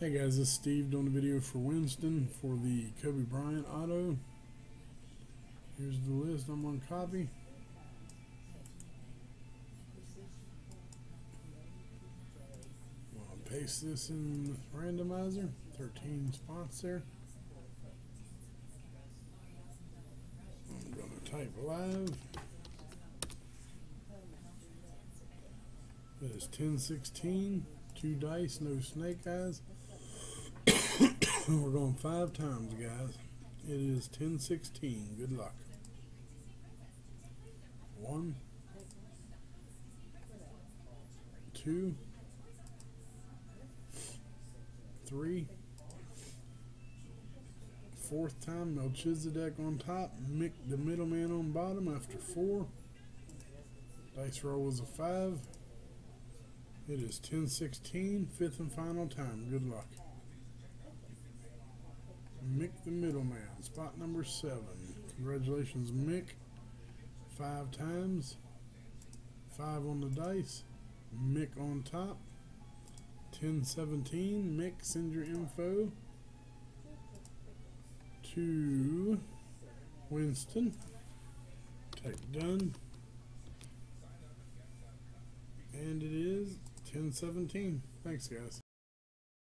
Hey guys, this is Steve doing a video for Winston for the Kobe Bryant auto. Here's the list I'm going to copy. To paste this in the randomizer. 13 spots there. I'm going to type live. That is 1016. Two dice, no snake eyes. We're going five times, guys. It is 1016. Good luck. One, two, three, fourth time Melchizedek on top, Mick the middleman on bottom after four. Dice roll was a five. It is 1016, fifth and final time. Good luck. The middleman, spot number seven. Congratulations, Mick. Five times. Five on the dice. Mick on top. 1017. Mick, send your info to Winston. Take done. And it is 1017. Thanks, guys.